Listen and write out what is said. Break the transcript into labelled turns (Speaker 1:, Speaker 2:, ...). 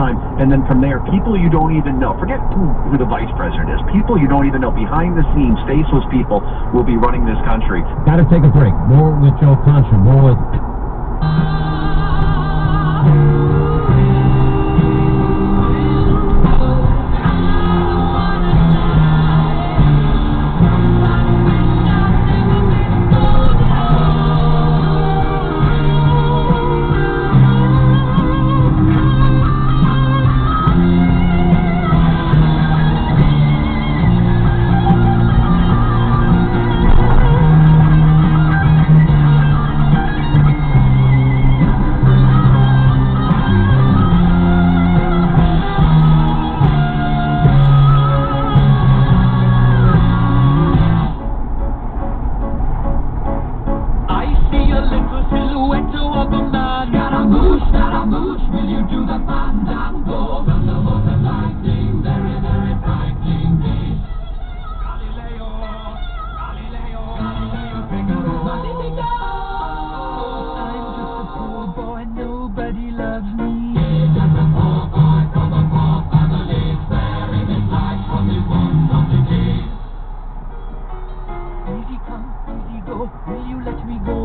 Speaker 1: time, and then from there, people you don't even know. Forget who, who the vice president is. People you don't even know behind the scenes, faceless people will be running this country.
Speaker 2: Got to take a break. More with Joe Concha. More with.
Speaker 3: do it to a command. Scaramouche, Scaramouche, will you do the fandango? Thunderbolt and lightning, very, very frightening me. Galileo, Galileo, Galileo, Figaro. I'm just a poor boy, nobody loves me. He's just a poor boy from a poor family, sparing his life from his wounds. Easy come, easy go, will you let me go?